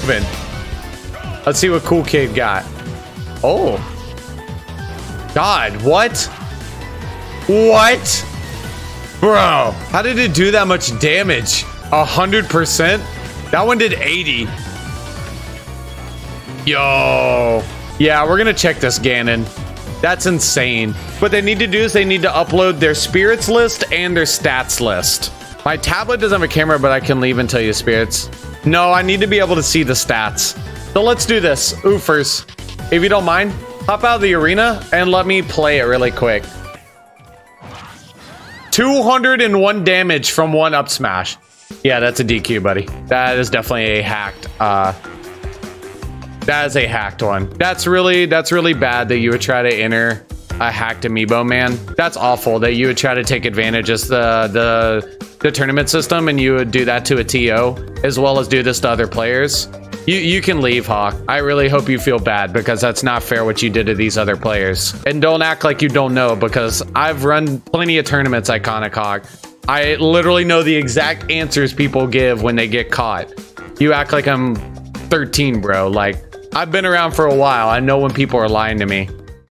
moving. Let's see what Cool Kid got. Oh. God, what? What? Bro, how did it do that much damage? A hundred percent? That one did 80. Yo. Yeah, we're gonna check this Ganon. That's insane. What they need to do is they need to upload their spirits list and their stats list. My tablet doesn't have a camera, but I can leave and tell you spirits. No, I need to be able to see the stats. So let's do this. Oofers. If you don't mind, hop out of the arena and let me play it really quick. 201 damage from one up smash. Yeah, that's a DQ, buddy. That is definitely a hacked, uh, that is a hacked one. That's really, that's really bad that you would try to enter a hacked amiibo, man. That's awful that you would try to take advantage of the, the, the tournament system and you would do that to a TO as well as do this to other players. You, you can leave, Hawk. I really hope you feel bad because that's not fair what you did to these other players. And don't act like you don't know because I've run plenty of tournaments, Iconic Hawk. I literally know the exact answers people give when they get caught. You act like I'm 13, bro. Like, I've been around for a while. I know when people are lying to me.